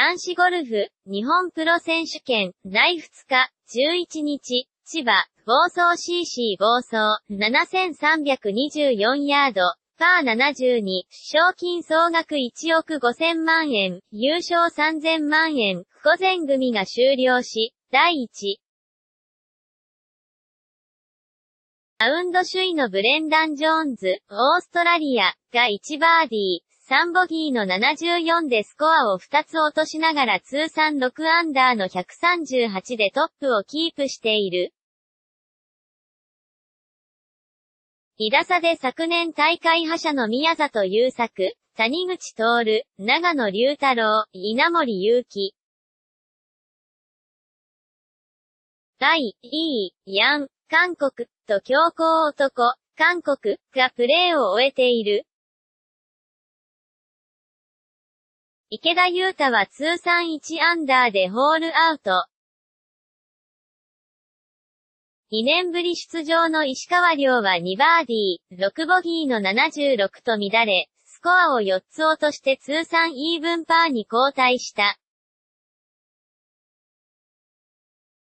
男子ゴルフ、日本プロ選手権、第2日、11日、千葉、房総 CC 房総、7324ヤード、パー72、賞金総額1億5000万円、優勝3000万円、午前組が終了し、第1。ラウンド首位のブレンダン・ジョーンズ、オーストラリアが1バーディー、3ボギーの74でスコアを2つ落としながら通算6アンダーの138でトップをキープしている。2打差で昨年大会覇者の宮里優作、谷口徹、長野龍太郎、稲森祐希。第、E、ヤン、韓国、と強行男、韓国、がプレーを終えている。池田優太は通算1アンダーでホールアウト。2年ぶり出場の石川遼は2バーディー、6ボギーの76と乱れ、スコアを4つ落として通算イーブンパーに交代した。